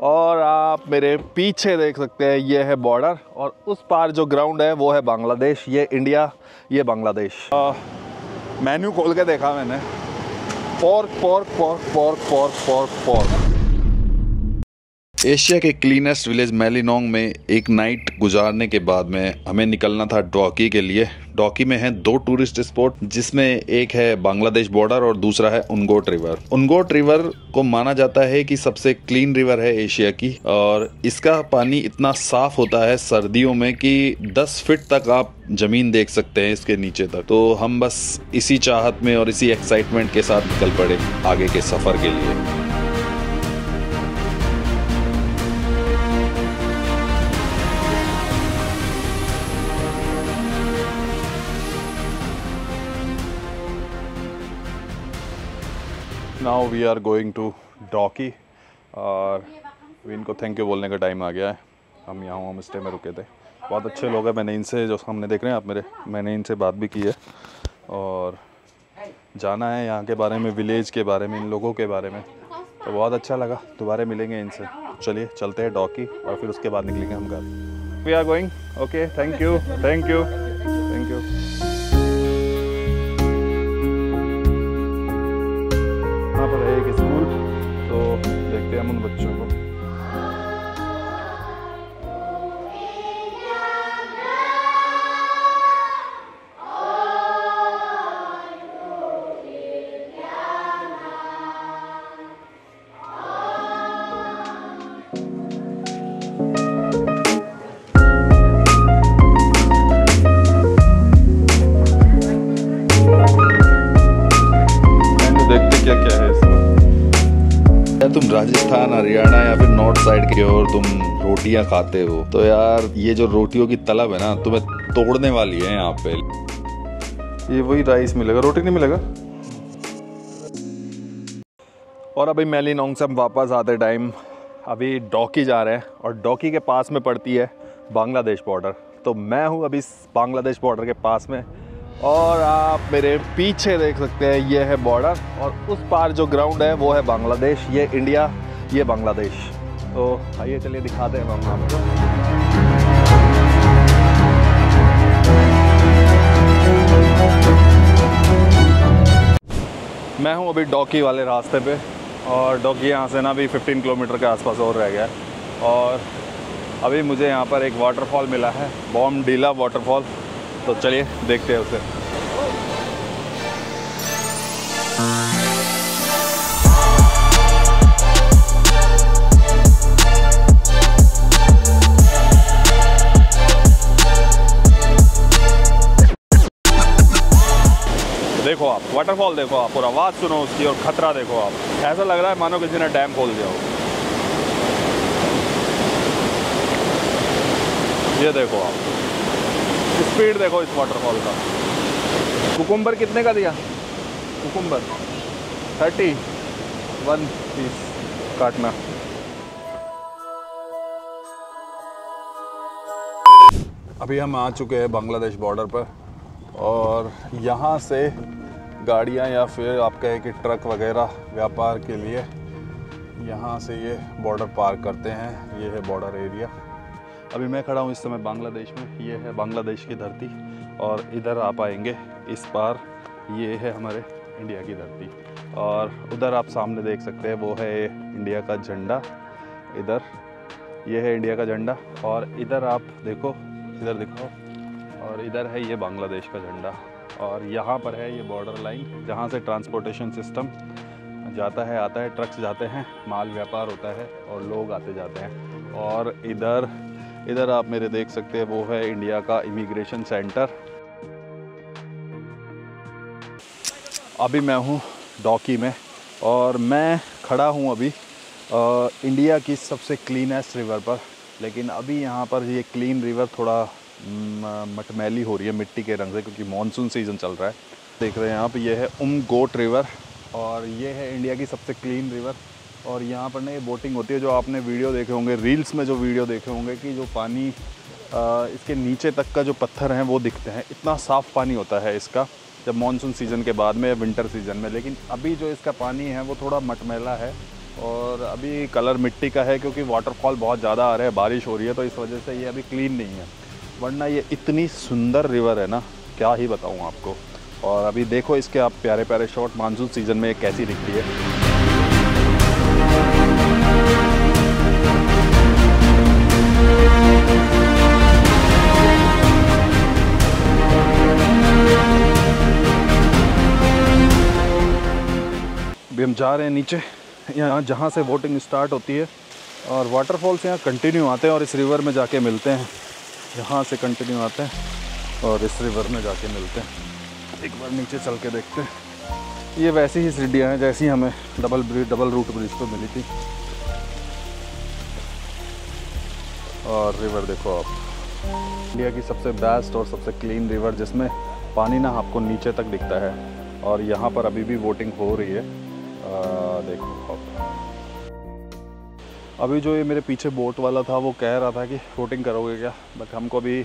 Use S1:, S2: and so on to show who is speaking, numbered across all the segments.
S1: और आप मेरे पीछे देख सकते हैं, ये है बॉर्डर और उस पार जो ग्राउंड है, वो है बांग्लादेश, ये इंडिया ये बांग्लादेश। मेन्यू खोल के देखा मैंने। Pork pork pork pork pork pork pork Asia के क्लीनेस्ट विलेज मेलिनोंग में एक नाइट गुजारने के बाद में हमें निकलना था डॉकी के लिए। डॉकी में है दो टूरिस्ट स्पॉट, जिसमें एक है बांग्लादेश बॉर्डर और दूसरा है उनगोट रिवर। उनगोट रिवर को माना जाता है कि सबसे क्लीन रिवर है एशिया की, और इसका पानी इतना साफ़ होता है सर्दियों में कि 10 फीट तक आप ज़मीन देख सकते हैं इसके नीचे तक। तो हम बस इसी चाहत में और इसी एक्साइटमेंट के साथ निकल पड़े आगे के सफ़र के लिए। We are going to Dawki और इनको थैंक यू बोलने का टाइम आ गया है। हम यहाँ होम स्टे में रुके थे। बहुत अच्छे लोग हैं, मैंने इनसे जो सामने देख रहे हैं, आप मेरे, मैंने इनसे बात भी की है। और जाना है यहाँ के बारे में विलेज के बारे में, इन लोगों के बारे में। तो बहुत अच्छा लगा। दोबारा मिलेंगे इनसे। चलिए, चलते हैं डॉकी और फिर उसके बाद निकलेंगे हम घर। We are going okay thank you thank you देखते हैं हम उन बच्चों यार तुम राजस्थान, हरियाणा या फिर नॉर्थ साइड के और तुम रोटियाँ खाते हो तो यार ये जो रोटियों की तलब है ना, तुम्हें तोड़ने वाली है यहाँ पे। ये वही राइस मिलेगा, रोटी नहीं मिलेगा? और अभी मैलिनोंग से हम वापस आते टाइम अभी डॉकी जा रहे हैं और डॉकी के पास में पड़ती है बांग्लादेश बॉर्डर तो मैं हूँ अभी बांग्लादेश बॉर्डर के पास में और आप मेरे पीछे देख सकते हैं, ये है बॉर्डर और उस पार जो ग्राउंड है, वो है बांग्लादेश, ये इंडिया ये बांग्लादेश। तो आइए चलिए दिखाते हैं हम आपको। मैं हूँ अभी डॉकी वाले रास्ते पे और डॉकी यहाँ से ना अभी 15 किलोमीटर के आसपास और रह गया है। और अभी मुझे यहाँ पर एक वाटरफॉल मिला है बॉम डीला वाटरफॉल तो चलिए, देखते हैं उसे। देखो आप वाटरफॉल देखो आप, और आवाज़ सुनो उसकी, और खतरा देखो आप। ऐसा लग रहा है मानो किसी ने डैम खोल दिया हो। ये देखो आप। स्पीड देखो इस वाटरफॉल का। कुकुम्बर कितने का दिया? कुकुम्बर। थर्टी। वन पीस काटना। अभी हम आ चुके हैं बांग्लादेश बॉर्डर पर और यहाँ से गाड़ियाँ या फिर आप कहें कि ट्रक वगैरह व्यापार के लिए यहाँ से ये बॉर्डर पार करते हैं। ये है बॉर्डर एरिया अभी मैं खड़ा हूँ इस समय बांग्लादेश में। ये है बांग्लादेश की धरती और इधर आप आएँगे इस पार ये है हमारे इंडिया की धरती और उधर आप सामने देख सकते हैं, वो है इंडिया का झंडा इधर। ये है इंडिया का झंडा और इधर आप देखो, इधर देखो और इधर है ये बांग्लादेश का झंडा और यहाँ पर है ये बॉर्डर लाइन जहाँ से ट्रांसपोर्टेशन सिस्टम जाता है, आता है ट्रक्स जाते हैं, माल व्यापार होता है और लोग आते जाते हैं। और इधर इधर आप मेरे देख सकते हैं वो है इंडिया का इमिग्रेशन सेंटर। अभी मैं हूँ डॉकी में और मैं खड़ा हूँ अभी अ, इंडिया की सबसे क्लीनेस्ट रिवर पर। लेकिन अभी यहाँ पर ये क्लीन रिवर थोड़ा मटमैली हो रही है मिट्टी के रंग से क्योंकि मानसून सीज़न चल रहा है। देख रहे हैं आप ये है उम गोट रिवर और ये है इंडिया की सबसे क्लीन रिवर और यहाँ पर ना ये बोटिंग होती है, जो आपने वीडियो देखे होंगे, रील्स में जो वीडियो देखे होंगे कि जो पानी इसके नीचे तक का जो पत्थर हैं, वो दिखते हैं। इतना साफ़ पानी होता है इसका, जब मानसून सीज़न के बाद में या विंटर सीज़न में। लेकिन अभी जो इसका पानी है, वो थोड़ा मटमैला है और अभी कलर मिट्टी का है, क्योंकि वाटरफॉल बहुत ज़्यादा आ रहा है, बारिश हो रही है तो इस वजह से ये अभी क्लीन नहीं है। वरना ये इतनी सुंदर रिवर है ना, क्या ही बताऊँ आपको। और अभी देखो इसके आप प्यारे प्यारे शॉट मानसून सीज़न में कैसी दिखती है। अभी हम जा रहे हैं नीचे। यहाँ जहाँ से बोटिंग स्टार्ट होती है। और वाटरफॉल्स यहाँ कंटिन्यू आते हैं और इस रिवर में जाके मिलते हैं। यहाँ से कंटिन्यू आते हैं और इस रिवर में जाके मिलते हैं। एक बार नीचे चल के देखते हैं। ये वैसी ही सीढ़ियाँ हैं जैसी हमें double bridge double root bridge पर मिली थी। और रिवर देखो आप। इंडिया की सबसे बेस्ट और सबसे क्लीन रिवर जिसमें पानी ना आपको नीचे तक दिखता है। और यहाँ पर अभी भी वोटिंग हो रही है। देखो अभी जो ये मेरे पीछे बोट वाला था, वो कह रहा था कि वोटिंग करोगे क्या? बट हमको अभी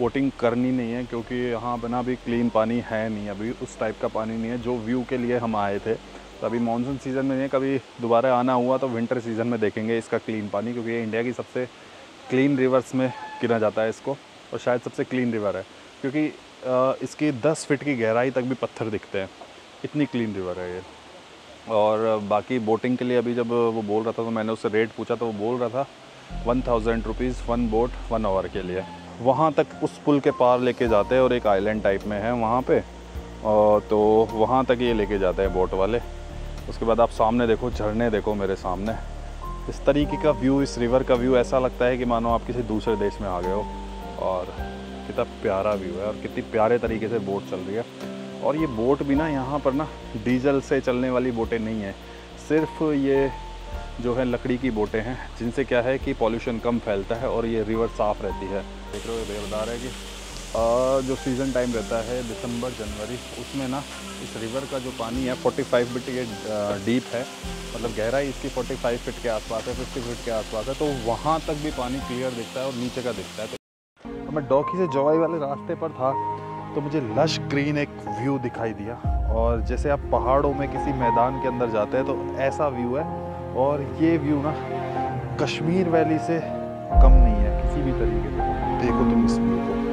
S1: वोटिंग करनी नहीं है, क्योंकि यहाँ बना भी क्लीन पानी है नहीं। अभी उस टाइप का पानी नहीं है, जो व्यू के लिए हम आए थे। तो अभी मानसून सीज़न में नहीं है कभी दोबारा आना हुआ तो विंटर सीज़न में देखेंगे इसका क्लीन पानी, क्योंकि ये इंडिया की सबसे क्लीन रिवर्स में गिना जाता है इसको, और शायद सबसे क्लीन रिवर है। क्योंकि इसकी 10 फीट की गहराई तक भी पत्थर दिखते हैं। इतनी क्लीन रिवर है ये। और बाकी बोटिंग के लिए अभी जब वो बोल रहा था तो मैंने उससे रेट पूछा तो वो बोल रहा था one thousand rupees one boat one hour के लिए। वहाँ तक उस पुल के पार लेके जाते हैं और एक आइलैंड टाइप में है वहाँ पे। और तो वहाँ तक ये लेके जाते हैं बोट वाले। उसके बाद आप सामने देखो, झरने देखो मेरे सामने। इस तरीके का व्यू इस रिवर का व्यू ऐसा लगता है कि मानो आप किसी दूसरे देश में आ गए हो। और कितना प्यारा व्यू है और कितनी प्यारे तरीके से बोट चल रही है। और ये बोट भी ना यहाँ पर ना डीजल से चलने वाली बोटें नहीं हैं। सिर्फ़ ये जो है लकड़ी की बोटें हैं, जिनसे क्या है कि पॉल्यूशन कम फैलता है और ये रिवर साफ़ रहती है। देख रहे हो भैया बता रहे हैं कि जो सीज़न टाइम रहता है दिसंबर, जनवरी, उसमें ना इस रिवर का जो पानी है 45 फीट ये डीप है। मतलब गहराई इसकी 45 फीट के आसपास है 50 फीट के आसपास है तो वहाँ तक भी पानी क्लियर दिखता है और नीचे का दिखता है। तो मैं डॉकी से जवाई वाले रास्ते पर था तो मुझे लश ग्रीन एक व्यू दिखाई दिया। और जैसे आप पहाड़ों में किसी मैदान के अंदर जाते हैं तो ऐसा व्यू है। और ये व्यू ना, कश्मीर वैली से कम नहीं है, किसी भी तरीके से। देखो तुम इस व्यू को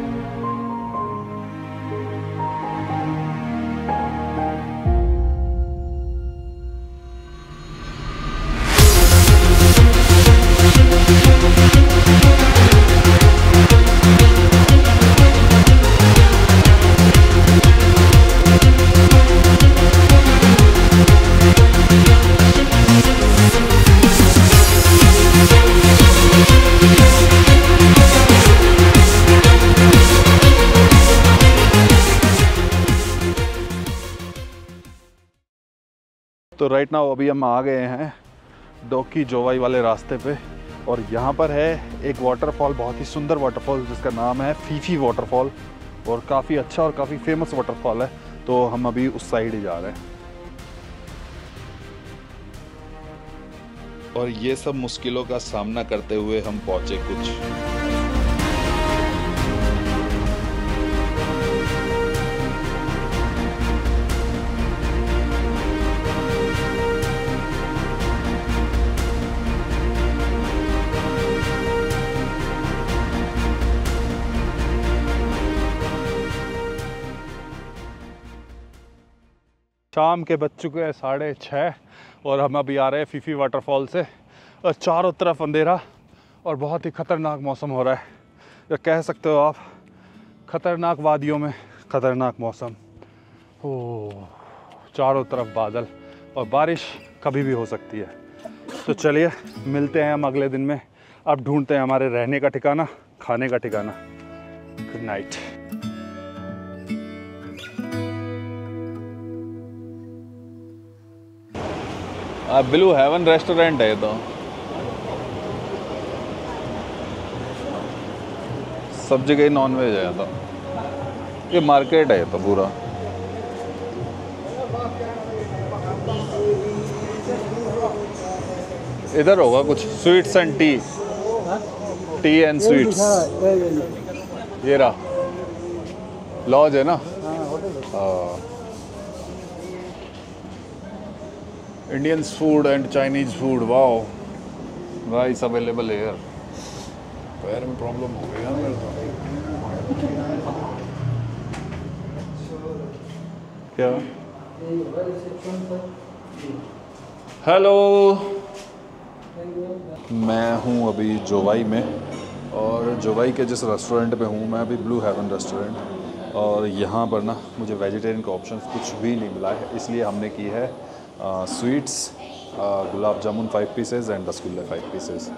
S1: तो राइट नाउ अभी हम आ गए हैं डोकी जोवाई वाले रास्ते पे और यहाँ पर है एक वाटरफॉल बहुत ही सुंदर वाटरफॉल जिसका नाम है फीफी वाटरफॉल और काफ़ी अच्छा और काफ़ी फ़ेमस वाटरफॉल है। तो हम अभी उस साइड ही जा रहे हैं।
S2: और ये सब मुश्किलों का सामना करते हुए हम पहुँचे कुछ।
S1: शाम के बज चुके हैं साढ़े छः, और हम अभी आ रहे हैं फीफी वाटरफॉल से, और चारों तरफ़ अंधेरा, और बहुत ही ख़तरनाक मौसम हो रहा है। या कह सकते हो आप ख़तरनाक वादियों में ख़तरनाक मौसम। ओ चारों तरफ़ बादल, और बारिश कभी भी हो सकती है। तो चलिए, मिलते हैं हम अगले दिन में। अब ढूंढते हैं हमारे रहने का ठिकाना, खाने का ठिकाना। Good night
S2: blue heaven restaurant है तो। सब जगह नॉन वेज है तो। ये मार्केट है तो पूरा। इधर होगा कुछ sweets and tea tea and sweets ये रहा। लॉज है ना? हाँ। Indian food and Chinese food wow rice available है पैर में प्रॉब्लम हो गई यार मेरे तो क्या? हेलो मैं हूँ अभी जोवाई में और जोवाई के जिस रेस्टोरेंट पे हूँ मैं अभी ब्लू हेवन रेस्टोरेंट और यहाँ पर ना मुझे वेजिटेरियन का ऑप्शन कुछ भी नहीं मिला है इसलिए हमने की है sweets gulab jamun five pieces and रसगुल्ले फाइव
S3: rice.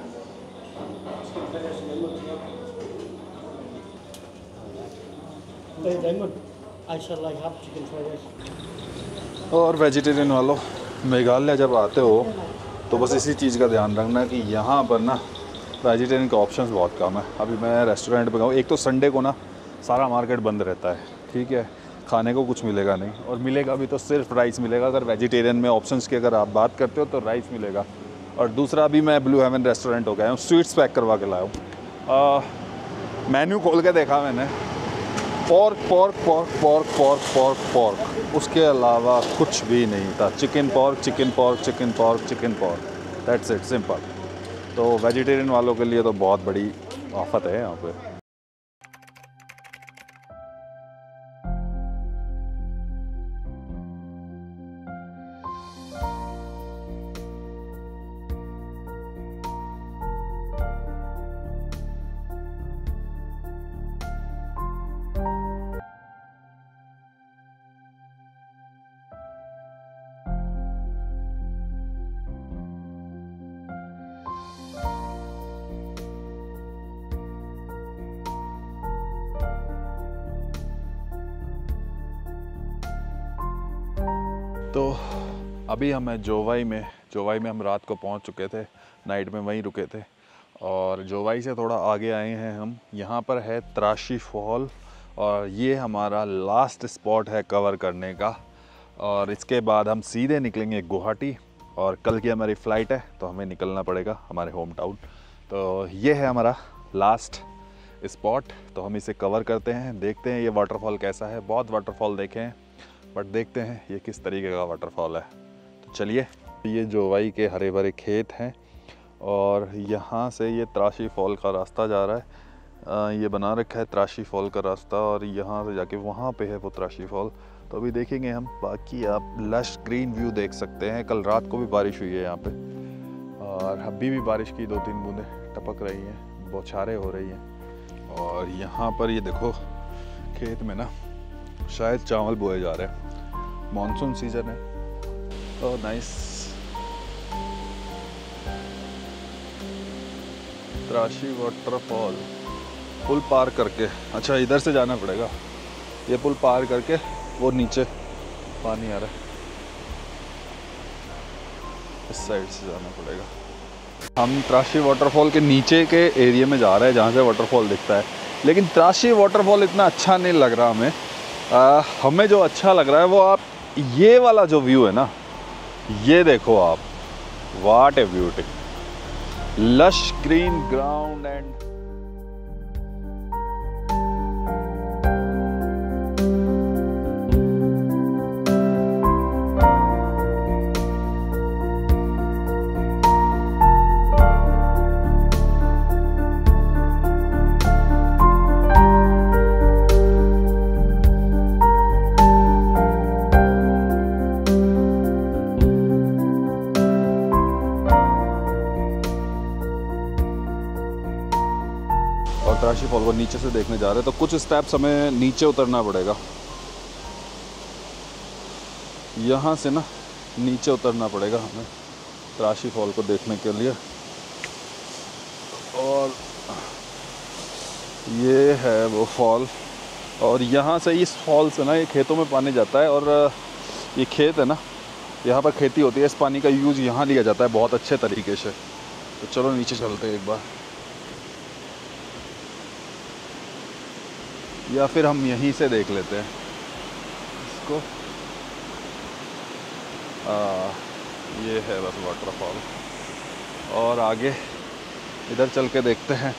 S2: और वेजिटेरियन वालों मेघालय जब आते हो तो बस इसी चीज़ का ध्यान रखना कि यहाँ पर ना वेजिटेरियन के ऑप्शंस बहुत कम है। अभी मैं रेस्टोरेंट पे गाऊँ एक तो संडे को ना सारा मार्केट बंद रहता है। ठीक है? खाने को कुछ मिलेगा नहीं। और मिलेगा भी तो सिर्फ़ राइस मिलेगा। अगर वेजिटेरियन में ऑप्शंस की अगर आप बात करते हो तो राइस मिलेगा। और दूसरा अभी मैं ब्लू हेवन रेस्टोरेंट हो गया हूँ। स्वीट्स पैक करवा के लाया हूँ। मेन्यू खोल के देखा मैंने। Pork pork pork pork pork pork pork उसके अलावा कुछ भी नहीं था। Chicken pork chicken pork chicken pork chicken pork that's it simple तो वेजिटेरियन वालों के लिए तो बहुत बड़ी आफत है यहाँ पे। तो अभी हमें जोवाई में। जोवाई में हम रात को पहुँच चुके थे, नाइट में वहीं रुके थे। और जोवाई से थोड़ा आगे आए हैं हम। यहाँ पर है त्राशी फॉल और ये हमारा लास्ट स्पॉट है कवर करने का। और इसके बाद हम सीधे निकलेंगे गुवाहाटी और कल की हमारी फ़्लाइट है तो हमें निकलना पड़ेगा हमारे होम टाउन तो ये है हमारा लास्ट स्पॉट तो हम इसे कवर करते हैं, देखते हैं ये वाटरफॉल कैसा है। बहुत वाटरफॉल देखे हैं। बट देखते हैं ये किस तरीके का वाटरफॉल है। तो चलिए ये जोवाई के हरे भरे खेत हैं और यहाँ से ये त्राशी फॉल का रास्ता जा रहा है। अ, ये बना रखा है त्राशी फॉल का रास्ता और यहाँ से जाके वहाँ पे है वो त्राशी फॉल तो अभी देखेंगे हम बाकी आप लश ग्रीन व्यू देख सकते हैं। कल रात को भी बारिश हुई है यहाँ पे। और अभी भी बारिश की दो तीन बूंदें टपक रही हैं बौछारें हो रही हैं। और यहाँ पर ये देखो खेत में ना शायद चावल बोए जा रहे हैं। मानसून सीज़न है। ओह नाइस त्राशी वाटरफॉल पुल पार करके। अच्छा इधर से जाना पड़ेगा। ये पुल पार करके वो नीचे। पानी आ रहा है। इस साइड से जाना पड़ेगा। हम त्राशी वाटरफॉल के नीचे के एरिया में जा रहे हैं जहाँ से वाटरफॉल दिखता है। लेकिन त्राशी वाटरफॉल इतना अच्छा नहीं लग रहा हमें। आ, हमें जो अच्छा लग रहा है वो आप ये वाला जो व्यू है ना ये देखो आप। What a beauty lush green ground and नीचे से देखने जा रहे हैं तो कुछ स्टेप्स हमें नीचे उतरना पड़ेगा। यहाँ से ना नीचे उतरना पड़ेगा हमें त्राशी फॉल को देखने के लिए। और ये है वो फॉल। और यहाँ से इस फॉल से ना ये खेतों में पानी जाता है, और, ये खेत है ना, यहाँ पर खेती होती है, इस पानी का यूज़ यहाँ लिया जाता है बहुत अच्छे तरीके से। तो चलो नीचे चलते हैं एक बार। या फिर हम यहीं से देख लेते हैं इसको। आ, ये है बस वाटरफॉल और आगे इधर चल के देखते हैं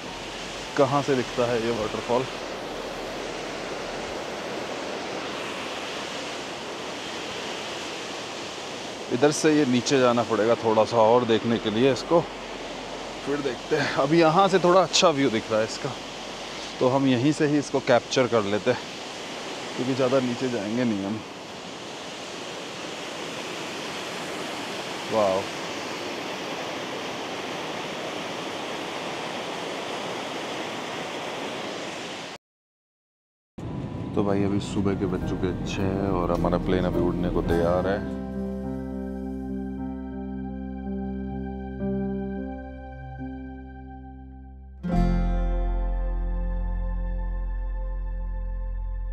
S2: कहाँ से दिखता है ये वाटरफॉल इधर से ये नीचे जाना पड़ेगा थोड़ा सा और देखने के लिए इसको। फिर देखते हैं। अब यहाँ से थोड़ा अच्छा व्यू दिख रहा है इसका। तो हम यहीं से ही इसको कैप्चर कर लेते क्योंकि ज़्यादा नीचे जाएँगे नहीं हम। वाह तो भाई अभी सुबह के बज चुके छः और हमारा प्लेन अभी उड़ने को तैयार है।